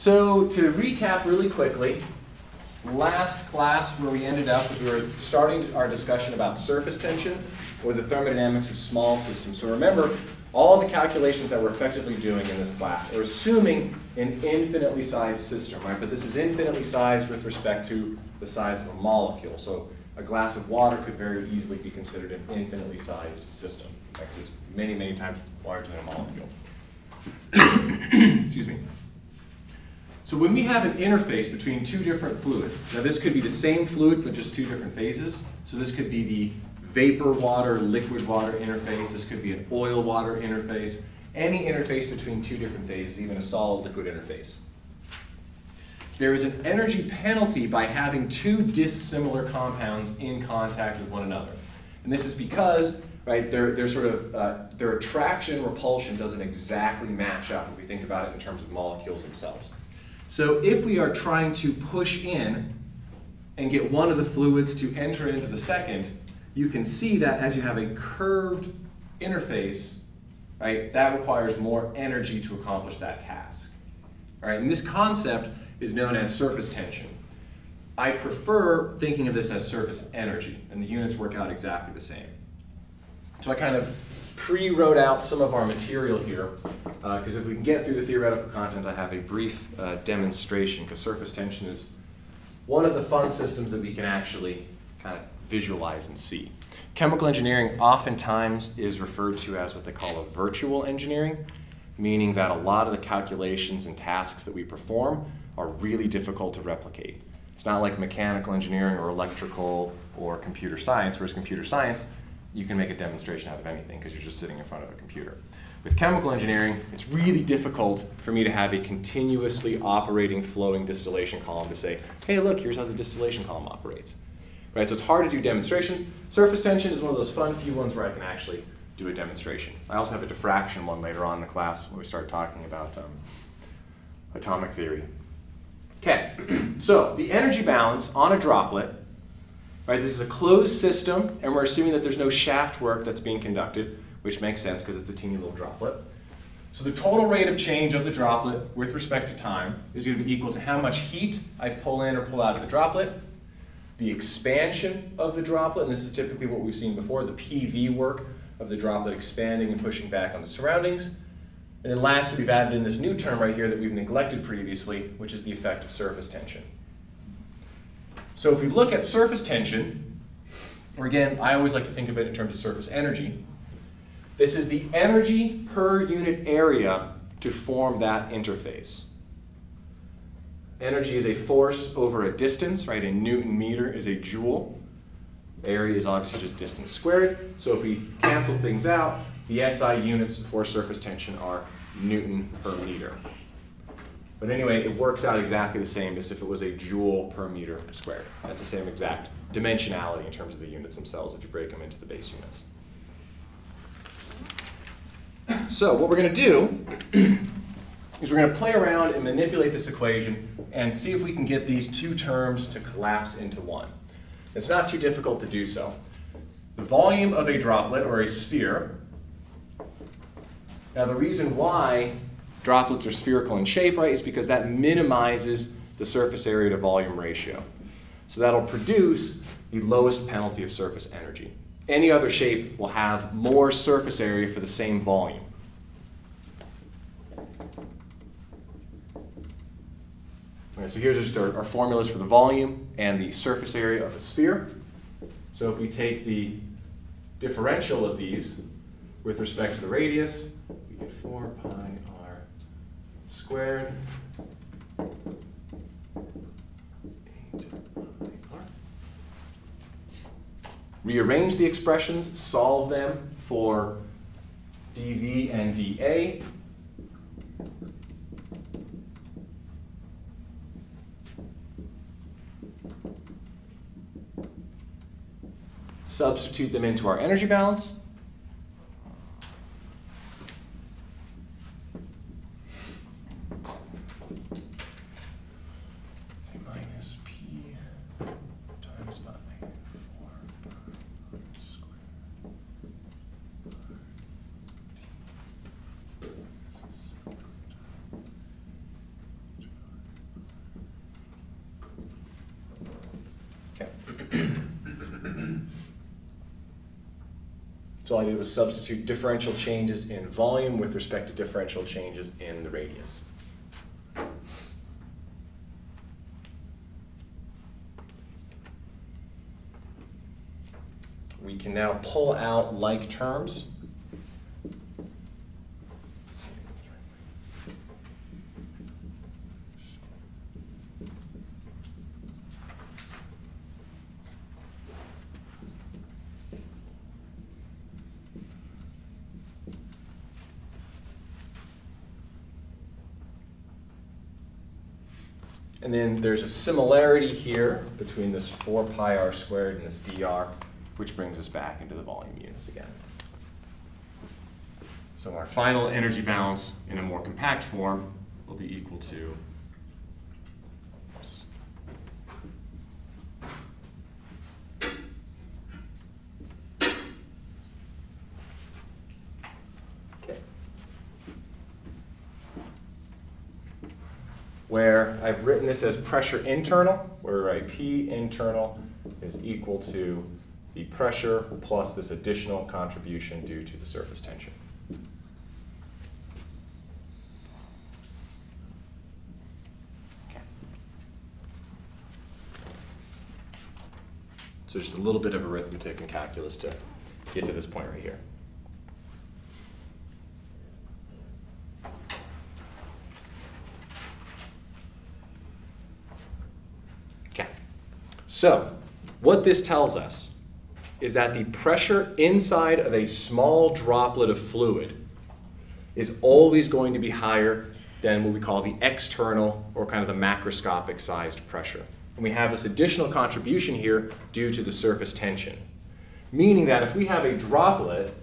So to recap really quickly, last class where we ended up we were starting our discussion about surface tension or the thermodynamics of small systems. So remember, all the calculations that we're effectively doing in this class are assuming an infinitely sized system, right? But this is infinitely sized with respect to the size of a molecule. So a glass of water could very easily be considered an infinitely sized system. Right? It's many, many times larger than a molecule. Excuse me. So when we have an interface between two different fluids, now this could be the same fluid but just two different phases. So this could be the vapor water, liquid water interface. This could be an oil water interface. Any interface between two different phases, even a solid liquid interface. There is an energy penalty by having two dissimilar compounds in contact with one another. And this is because right, their, their sort of uh, their attraction repulsion doesn't exactly match up if we think about it in terms of molecules themselves. So if we are trying to push in and get one of the fluids to enter into the second, you can see that as you have a curved interface, right, that requires more energy to accomplish that task. All right, and this concept is known as surface tension. I prefer thinking of this as surface energy, and the units work out exactly the same. So I kind of pre-wrote out some of our material here, because uh, if we can get through the theoretical content, I have a brief uh, demonstration, because surface tension is one of the fun systems that we can actually kind of visualize and see. Chemical engineering oftentimes is referred to as what they call a virtual engineering, meaning that a lot of the calculations and tasks that we perform are really difficult to replicate. It's not like mechanical engineering or electrical or computer science, whereas computer science, you can make a demonstration out of anything because you're just sitting in front of a computer. With chemical engineering, it's really difficult for me to have a continuously operating flowing distillation column to say, hey, look, here's how the distillation column operates. Right, so it's hard to do demonstrations. Surface tension is one of those fun few ones where I can actually do a demonstration. I also have a diffraction one later on in the class when we start talking about um, atomic theory. Okay, so the energy balance on a droplet Right, this is a closed system, and we're assuming that there's no shaft work that's being conducted, which makes sense because it's a teeny little droplet. So the total rate of change of the droplet with respect to time is going to be equal to how much heat I pull in or pull out of the droplet, the expansion of the droplet, and this is typically what we've seen before, the PV work of the droplet expanding and pushing back on the surroundings. And then lastly, we've added in this new term right here that we've neglected previously, which is the effect of surface tension. So if we look at surface tension, or again, I always like to think of it in terms of surface energy, this is the energy per unit area to form that interface. Energy is a force over a distance, right? A newton meter is a joule. Area is obviously just distance squared. So if we cancel things out, the SI units for surface tension are newton per meter. But anyway, it works out exactly the same as if it was a joule per meter squared. That's the same exact dimensionality in terms of the units themselves if you break them into the base units. So what we're going to do is we're going to play around and manipulate this equation and see if we can get these two terms to collapse into one. It's not too difficult to do so. The volume of a droplet or a sphere. Now the reason why droplets are spherical in shape, right, is because that minimizes the surface area to volume ratio. So that'll produce the lowest penalty of surface energy. Any other shape will have more surface area for the same volume. Okay, so here's just our, our formulas for the volume and the surface area of a sphere. So if we take the differential of these with respect to the radius, we get 4 pi squared Rearrange the expressions, solve them for dV and dA. Substitute them into our energy balance. so all I did was substitute differential changes in volume with respect to differential changes in the radius. We can now pull out like terms. And then there's a similarity here between this 4 pi r squared and this dr, which brings us back into the volume units again. So our final energy balance in a more compact form will be equal to where I've written this as pressure internal, where I P internal is equal to the pressure plus this additional contribution due to the surface tension. So just a little bit of arithmetic and calculus to get to this point right here. So, what this tells us is that the pressure inside of a small droplet of fluid is always going to be higher than what we call the external or kind of the macroscopic sized pressure. And we have this additional contribution here due to the surface tension. Meaning that if we have a droplet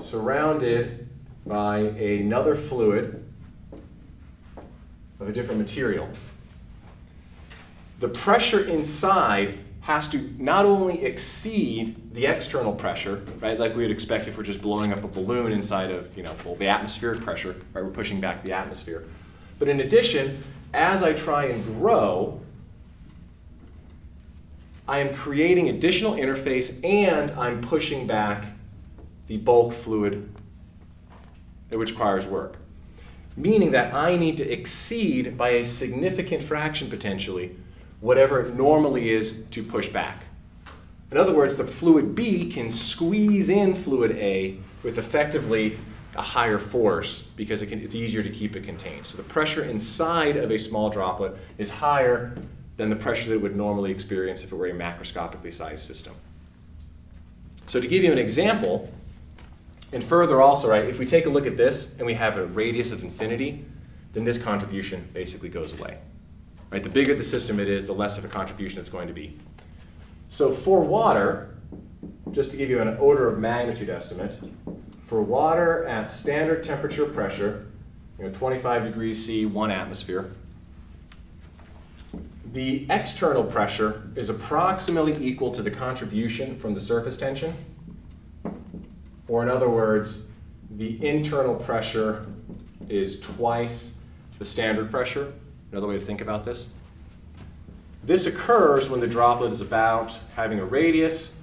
surrounded by another fluid of a different material, the pressure inside has to not only exceed the external pressure, right, like we would expect if we're just blowing up a balloon inside of, you know, well, the atmospheric pressure, right, we're pushing back the atmosphere. But in addition, as I try and grow, I am creating additional interface and I'm pushing back the bulk fluid, which requires work. Meaning that I need to exceed by a significant fraction potentially whatever it normally is to push back. In other words, the fluid B can squeeze in fluid A with effectively a higher force because it can, it's easier to keep it contained. So the pressure inside of a small droplet is higher than the pressure that it would normally experience if it were a macroscopically sized system. So to give you an example, and further also, right, if we take a look at this and we have a radius of infinity, then this contribution basically goes away. Right? The bigger the system it is, the less of a contribution it's going to be. So for water, just to give you an order of magnitude estimate, for water at standard temperature pressure, you know, 25 degrees C, one atmosphere, the external pressure is approximately equal to the contribution from the surface tension. Or in other words, the internal pressure is twice the standard pressure. Another way to think about this. This occurs when the droplet is about having a radius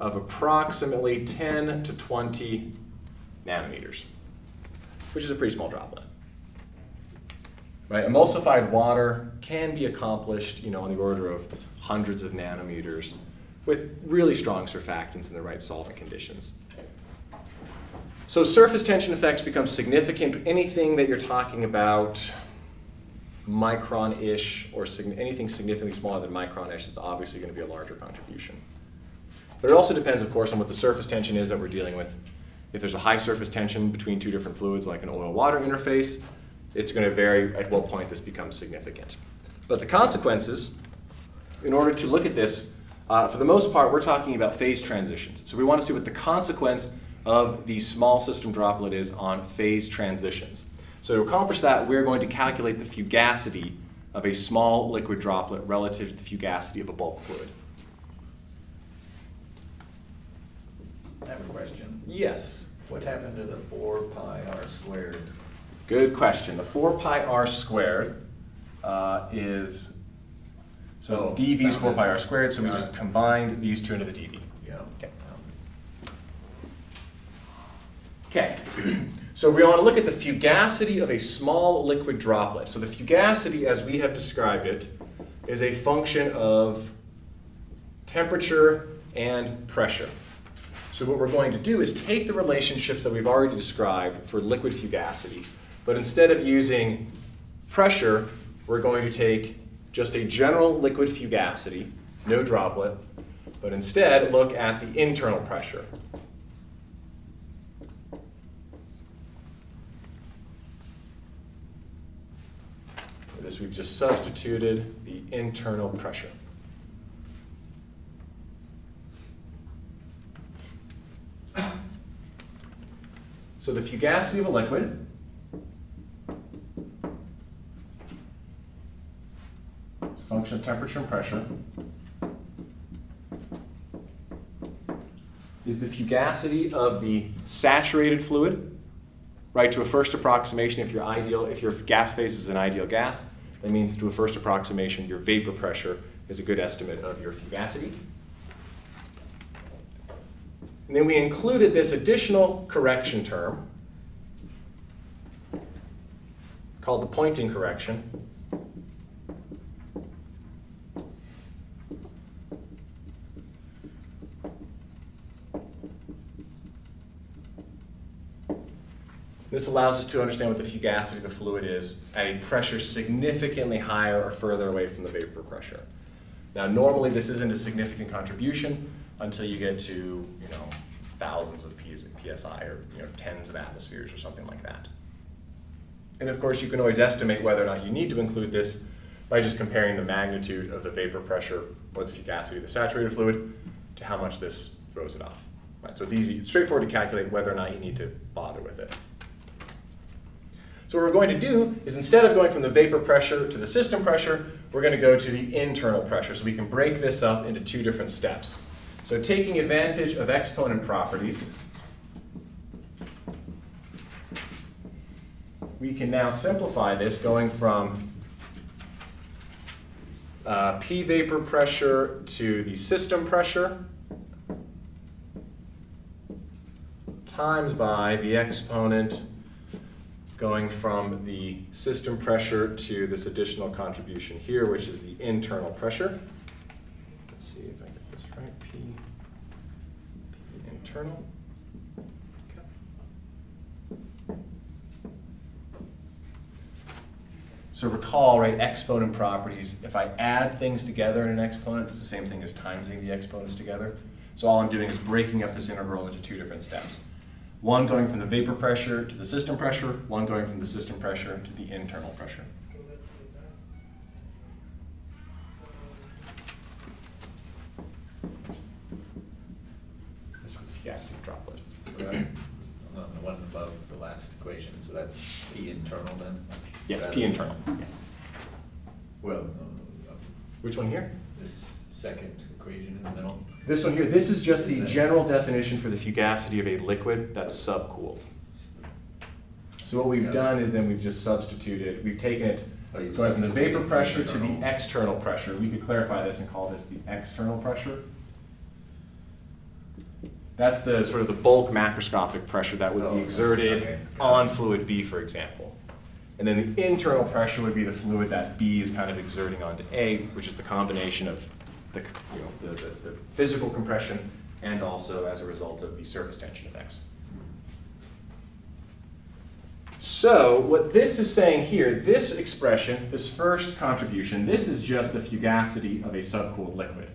of approximately 10 to 20 nanometers, which is a pretty small droplet. Right? Emulsified water can be accomplished, you know, on the order of hundreds of nanometers with really strong surfactants in the right solvent conditions. So surface tension effects become significant. Anything that you're talking about micron-ish or sig anything significantly smaller than micron-ish, it's obviously going to be a larger contribution. But it also depends, of course, on what the surface tension is that we're dealing with. If there's a high surface tension between two different fluids, like an oil-water interface, it's going to vary at what point this becomes significant. But the consequences, in order to look at this, uh, for the most part, we're talking about phase transitions. So we want to see what the consequence of the small system droplet is on phase transitions. So to accomplish that, we're going to calculate the fugacity of a small liquid droplet relative to the fugacity of a bulk fluid. I have a question. Yes. What happened to the 4 pi r squared? Good question. The 4 pi r squared uh, is, So Oh, dV is four pi r squared, so we just combined these two into the dV. Yeah. Okay. Okay, so we want to look at the fugacity of a small liquid droplet. So the fugacity, as we have described it, is a function of temperature and pressure. So what we're going to do is take the relationships that we've already described for liquid fugacity, but instead of using pressure, we're going to take just a general liquid fugacity, no droplet, but instead look at the internal pressure. We've just substituted the internal pressure. So the fugacity of a liquid is a function of temperature and pressure. Is the fugacity of the saturated fluid, right? To a first approximation, if your ideal, if your gas phase is an ideal gas, that means to a first approximation, your vapor pressure is a good estimate of your fugacity. And then we included this additional correction term called the Poynting correction. This allows us to understand what the fugacity of the fluid is at a pressure significantly higher or further away from the vapor pressure. Now, normally this isn't a significant contribution until you get to, you know, thousands of psi or you know tens of atmospheres or something like that. And of course, you can always estimate whether or not you need to include this by just comparing the magnitude of the vapor pressure or the fugacity of the saturated fluid to how much this throws it off. Right, so it's easy, it's straightforward to calculate whether or not you need to bother with it. So what we're going to do is instead of going from the vapor pressure to the system pressure, we're going to go to the internal pressure. So we can break this up into two different steps. So taking advantage of exponent properties, we can now simplify this going from uh, P vapor pressure to the system pressure times by the exponent going from the system pressure to this additional contribution here, which is the internal pressure. Let's see if I get this right. P, P internal. So recall, right, exponent properties, if I add things together in an exponent, it's the same thing as timesing the exponents together. So all I'm doing is breaking up this integral into two different steps. One going from the vapor pressure to the system pressure, one going from the system pressure to the internal pressure. This would be gas droplet. So that- on the one above the last equation, so that's P internal then? Yes, P internal, yes. Well, uh, uh, Which one here? this second equation in the middle. This one here, this is just the general definition for the fugacity of a liquid that's subcooled. So what we've Yeah. done is then we've just substituted, we've taken it, Oh, going from the vapor pressure to the external pressure. We could clarify this and call this the external pressure. That's the sort of the bulk macroscopic pressure that would Oh, be exerted Okay, on fluid B, for example. And then the internal pressure would be the fluid that B is kind of exerting onto A, which is the combination of the, you know, the, the, the physical compression and also as a result of the surface tension effects. So what this is saying here, this expression, this first contribution, this is just the fugacity of a subcooled liquid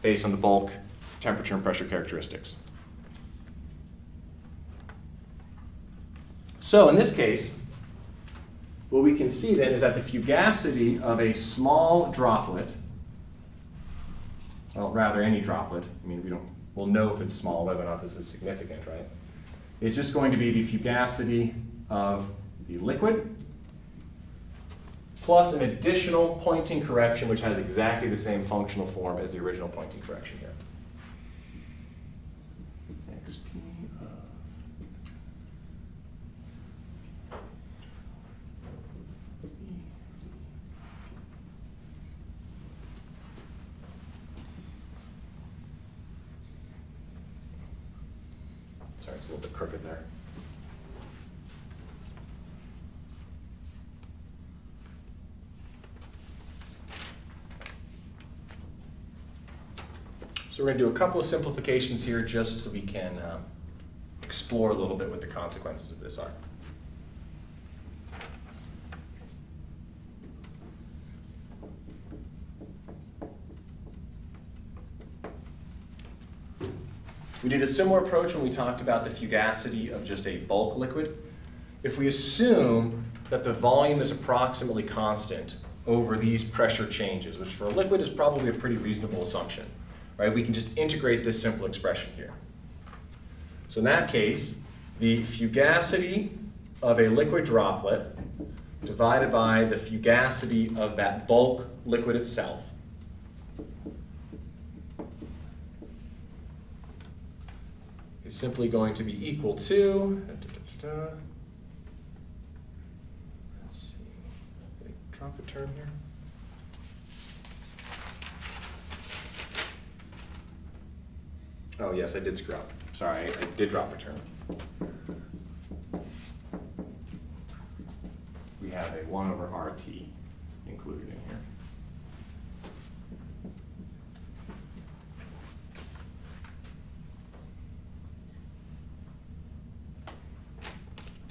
based on the bulk temperature and pressure characteristics. So in this case, what we can see then is that the fugacity of a small droplet, well, rather any droplet, I mean, we don't, we'll know if it's small, whether or not this is significant, right? Is just going to be the fugacity of the liquid plus an additional Poynting correction, which has exactly the same functional form as the original Poynting correction here. XP of Sorry, it's a little bit crooked there. We're going to do a couple of simplifications here just so we can um, explore a little bit what the consequences of this are. We did a similar approach when we talked about the fugacity of just a bulk liquid. If we assume that the volume is approximately constant over these pressure changes, which for a liquid is probably a pretty reasonable assumption, right? We can just integrate this simple expression here. So in that case, the fugacity of a liquid droplet divided by the fugacity of that bulk liquid itself is simply going to be equal to, let's see, drop a term here? Oh, yes, I did screw up. Sorry, I, did drop a term. We have a 1 over RT included in here.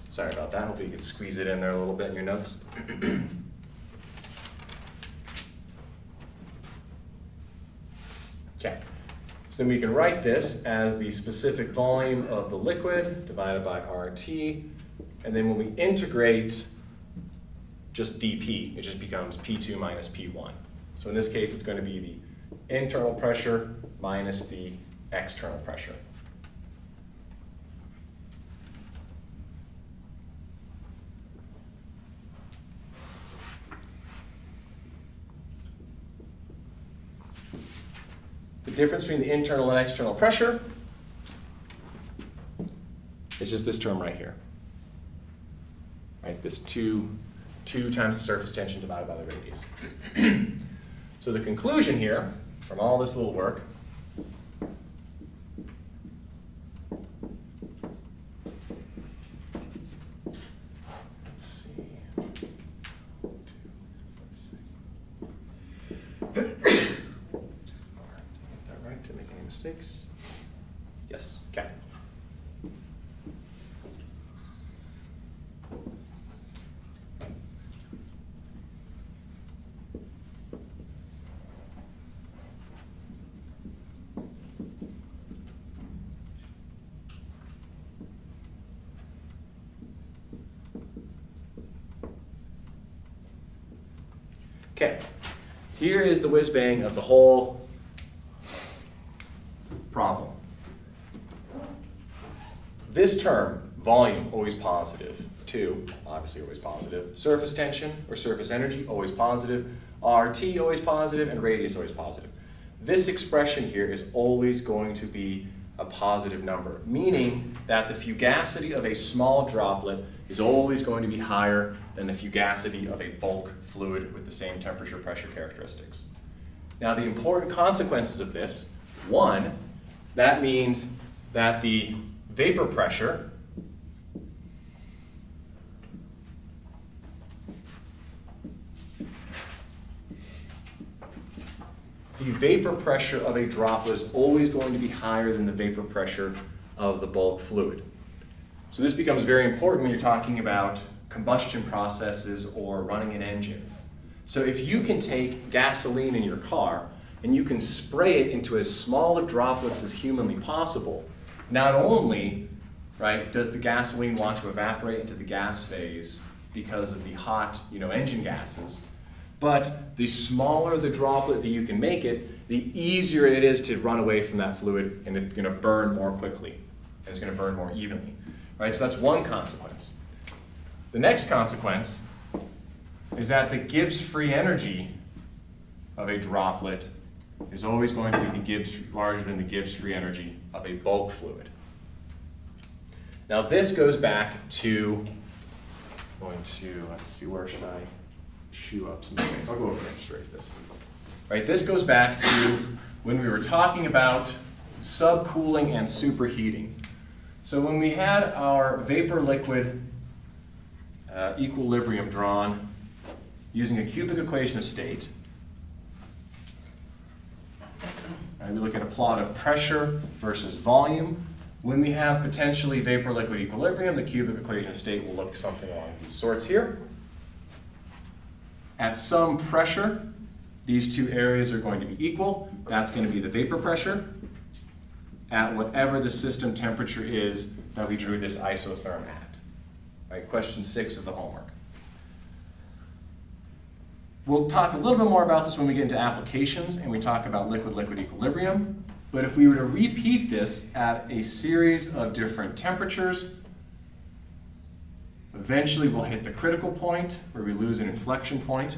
Sorry about that. Hopefully you can squeeze it in there a little bit in your notes. okay. So then we can write this as the specific volume of the liquid divided by RT. And then when we integrate just dP, it just becomes P2 minus P1. So in this case, it's going to be the internal pressure minus the external pressure. Difference between the internal and external pressure is just this term right here. Right, this two, two times the surface tension divided by the radius. so the conclusion here from all this little work let's see. One, two, let's see. Get that right, didn't make any mistakes. Yes, okay. Okay, here is the whiz bang of the whole problem. This term, volume, always positive. Two, obviously always positive. Surface tension or surface energy, always positive. RT, always positive, and radius, always positive. This expression here is always going to be a positive number, meaning that the fugacity of a small droplet is always going to be higher than the fugacity of a bulk fluid with the same temperature pressure characteristics. Now the important consequences of this, one, that means that the vapor pressure the vapor pressure of a droplet is always going to be higher than the vapor pressure of the bulk fluid. So this becomes very important when you're talking about combustion processes or running an engine. So if you can take gasoline in your car and you can spray it into as small of droplets as humanly possible, not only right, does the gasoline want to evaporate into the gas phase because of the hot you know, engine gases, but the smaller the droplet that you can make it, the easier it is to run away from that fluid and it's going to burn more quickly. And it's going to burn more evenly. Right? So that's one consequence. The next consequence is that the Gibbs free energy of a droplet is always going to be the Gibbs larger than the Gibbs free energy of a bulk fluid. Now this goes back to going to let's see where should I chew up some things. I'll go over and just erase this. Right, this goes back to when we were talking about subcooling and superheating. So when we had our vapor-liquid uh, equilibrium drawn using a cubic equation of state, and we look at a plot of pressure versus volume. When we have potentially vapor-liquid equilibrium, the cubic equation of state will look something along these sorts here. At some pressure, these two areas are going to be equal. That's going to be the vapor pressure at whatever the system temperature is that we drew this isotherm at. Right, question six of the homework. We'll talk a little bit more about this when we get into applications and we talk about liquid-liquid equilibrium. But if we were to repeat this at a series of different temperatures, eventually we'll hit the critical point where we lose an inflection point,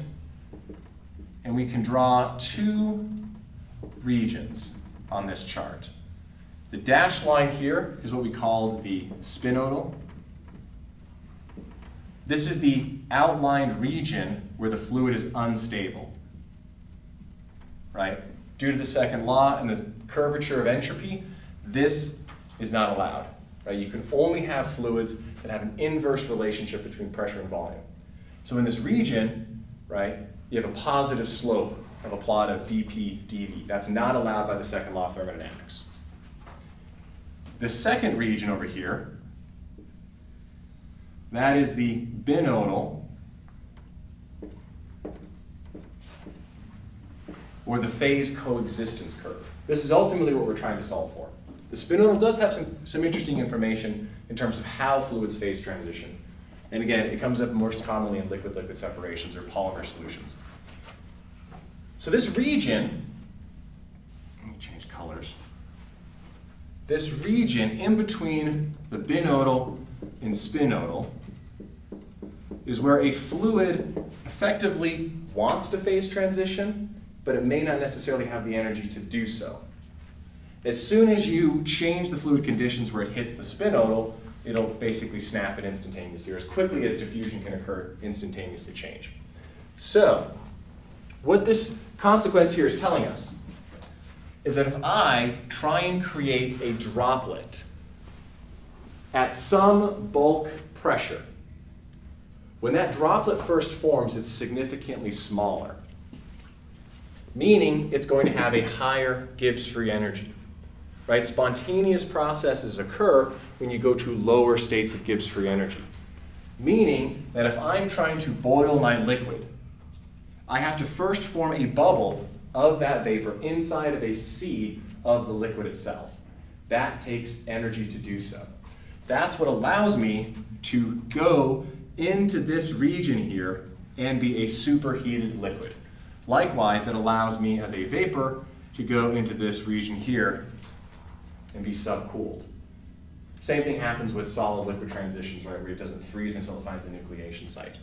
and we can draw two regions on this chart. The dashed line here is what we call the spinodal. This is the outlined region where the fluid is unstable, right? Due to the second law and the curvature of entropy, this is not allowed, right? You can only have fluids that have an inverse relationship between pressure and volume. So in this region, right, you have a positive slope of a plot of dp dv. That's not allowed by the second law of thermodynamics. The second region over here, that is the binodal or the phase coexistence curve. This is ultimately what we're trying to solve for. The spinodal does have some, some interesting information in terms of how fluids phase transition. And again, it comes up most commonly in liquid-liquid separations or polymer solutions. So this region, let me change colors. This region in between the binodal and spinodal is where a fluid effectively wants to phase transition, but it may not necessarily have the energy to do so. As soon as you change the fluid conditions where it hits the spinodal, it'll basically snap it instantaneously, or as quickly as diffusion can occur, instantaneously change. So, what this consequence here is telling us is that if I try and create a droplet at some bulk pressure, when that droplet first forms, it's significantly smaller, meaning it's going to have a higher Gibbs free energy. Right? Spontaneous processes occur when you go to lower states of Gibbs free energy. Meaning that if I'm trying to boil my liquid, I have to first form a bubble of that vapor inside of a sea of the liquid itself. That takes energy to do so. That's what allows me to go into this region here and be a superheated liquid. Likewise, it allows me as a vapor to go into this region here and be subcooled. Same thing happens with solid-liquid transitions, right, where it doesn't freeze until it finds a nucleation site.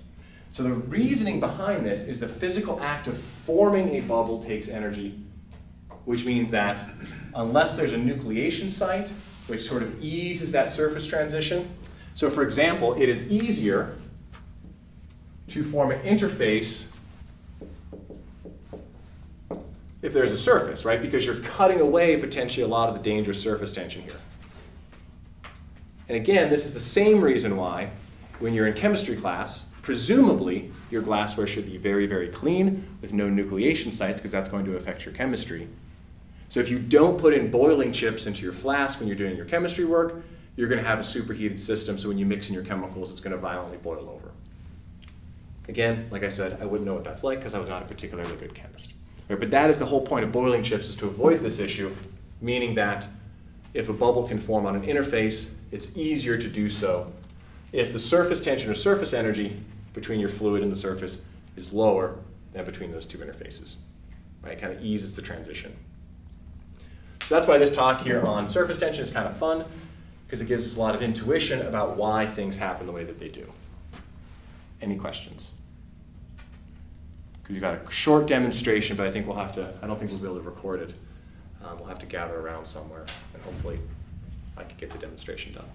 So the reasoning behind this is the physical act of forming a bubble takes energy, which means that unless there's a nucleation site, which sort of eases that surface transition, so for example, it is easier to form an interface if there's a surface, right? Because you're cutting away potentially a lot of the dangerous surface tension here. And again, this is the same reason why when you're in chemistry class, presumably your glassware should be very, very clean with no nucleation sites because that's going to affect your chemistry. So if you don't put in boiling chips into your flask when you're doing your chemistry work, you're going to have a superheated system, so when you mix in your chemicals, it's going to violently boil over. Again, like I said, I wouldn't know what that's like because I was not a particularly good chemist. Right, but that is the whole point of boiling chips is to avoid this issue, meaning that if a bubble can form on an interface, it's easier to do so if the surface tension or surface energy between your fluid and the surface is lower than between those two interfaces. Right? It kind of eases the transition. So that's why this talk here on surface tension is kind of fun, because it gives us a lot of intuition about why things happen the way that they do. Any questions? Because you've got a short demonstration, but I think we'll have to, I don't think we'll be able to record it. Um, we'll have to gather around somewhere, and hopefully I can get the demonstration done.